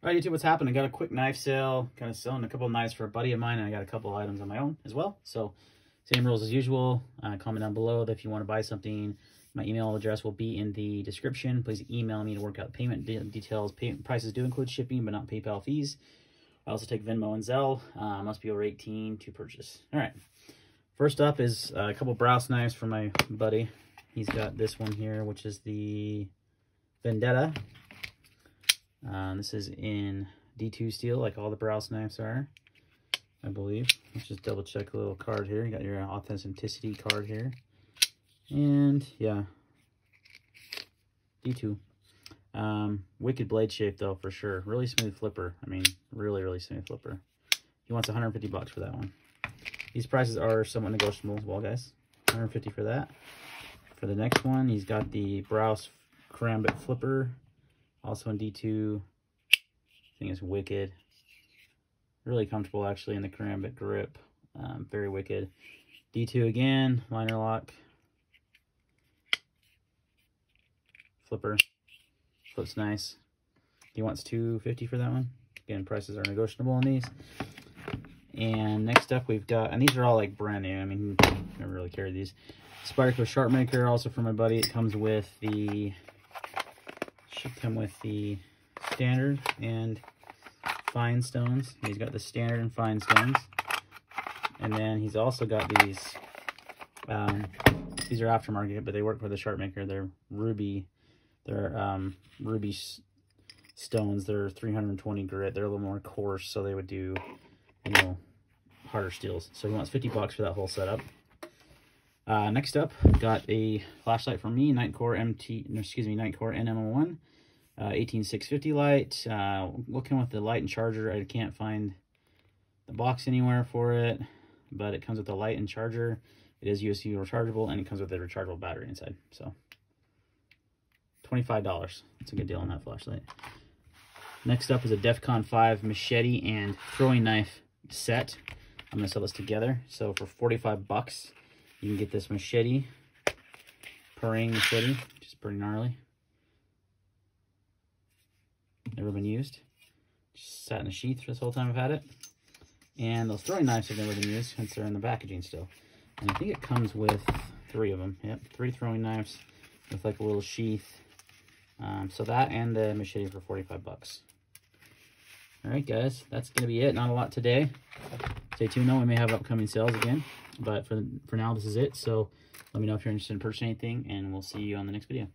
All right, YouTube, what's happening? I got a quick knife sale, kind of selling a couple knives for a buddy of mine, and I got a couple items on my own as well. So, same rules as usual. Uh, comment down below if you want to buy something. My email address will be in the description. Please email me to work out payment de details. Prices do include shipping, but not PayPal fees. I also take Venmo and Zelle. Uh, must be over 18 to purchase. All right. First up is a couple Brous knives for my buddy. He's got this one here, which is the Vendetta. Uh, this is in D2 steel, like all the Brous knives are, I believe. Let's just double check a little card here. You got your authenticity card here. And, yeah, D2. Um, wicked blade shape, though, for sure. Really smooth flipper. I mean, really, really smooth flipper. He wants 150 bucks for that one. These prices are somewhat negotiable as well, guys. 150 for that. For the next one, he's got the Brous Karambit Flipper also in D2. I think it's wicked. Really comfortable, actually, in the karambit grip. Um, very wicked. D2 again, liner lock. Flipper. Flips nice. He wants 250 for that one. Again, prices are negotiable on these. And next up, we've got, and these are all like brand new. I mean, never really carried these. Spyderco Sharpmaker, also for my buddy. It comes with the should come with the standard and fine stones. He's got the standard and fine stones. And then he's also got these, um, these are aftermarket, but they work for the Sharpmaker. They're ruby, they're um, ruby stones. They're 320 grit. They're a little more coarse, so they would do, you know, harder steels. So he wants 50 bucks for that whole setup. Uh, next up, got a flashlight for me, Nitecore MT, no, excuse me, Nitecore NM1, uh, 18650 light. Uh, looking with the light and charger, I can't find the box anywhere for it, but it comes with the light and charger. It is USB rechargeable, and it comes with a rechargeable battery inside. So, $25. That's a good deal on that flashlight. Next up is a DEF CON 5 machete and throwing knife set. I'm going to sell this together. So for 45 bucks, you can get this machete, Parang machete, which is pretty gnarly. Never been used. Just sat in a sheath this whole time I've had it. And those throwing knives have never been used since they're in the packaging still. And I think it comes with three of them. Yep, three throwing knives with like a little sheath. Um, so that and the machete for 45 bucks. All right, guys, that's going to be it. Not a lot today. Stay tuned, though. We may have upcoming sales again. But for, for now, this is it. So let me know if you're interested in purchasing anything, and we'll see you on the next video.